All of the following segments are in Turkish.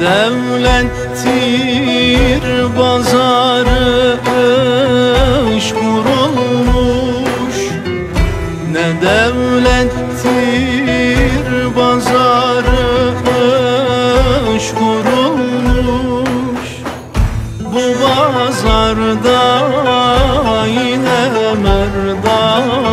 devlettir bazarı iş kurulmuş. Ne devlettir bazarı iş kurulmuş. Bu bazarda yine merdaneler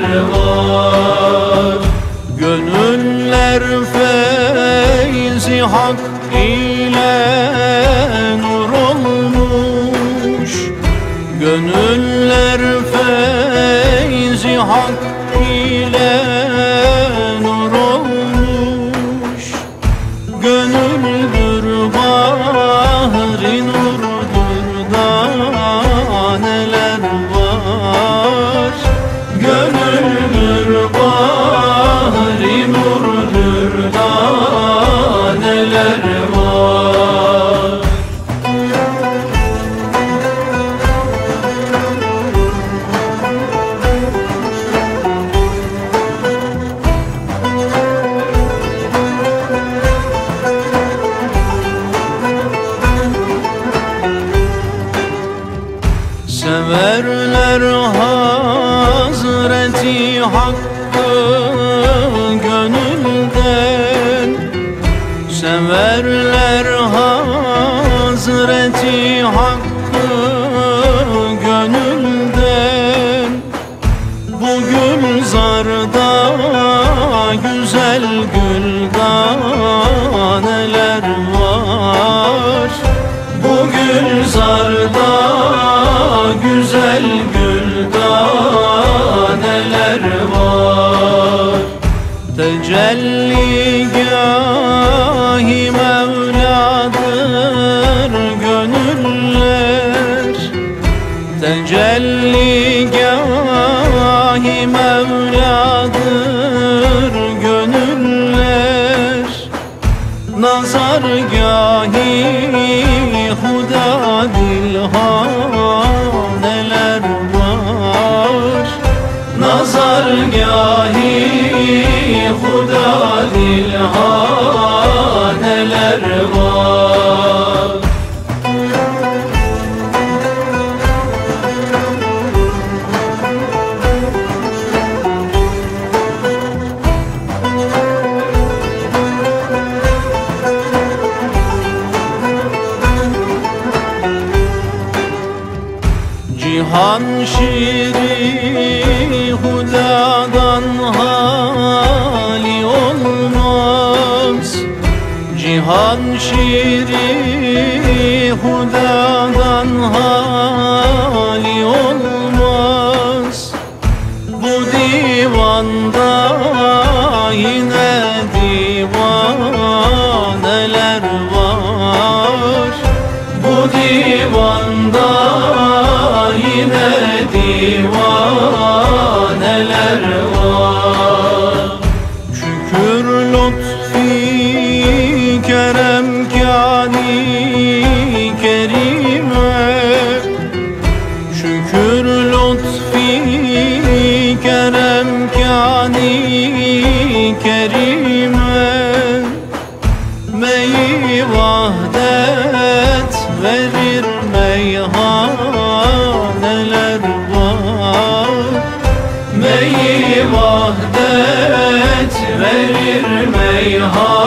merdaneler var Hakk'ı gönülden. Severler Hazreti Hakk'ı gönülden. Bu gülzarda güzel güldaneler var. Bu gülzarda güzel güzelliği dünyayı Huda dilhane ler var Cihan şiri hudadan hali olmaz. Cihan şiri hudadan hali olmaz. Bu divanda yine divaneler var. Bu divanda kerime Meyi vahdet verir meyhaneler var. Meyi vahdet verir meyhaneler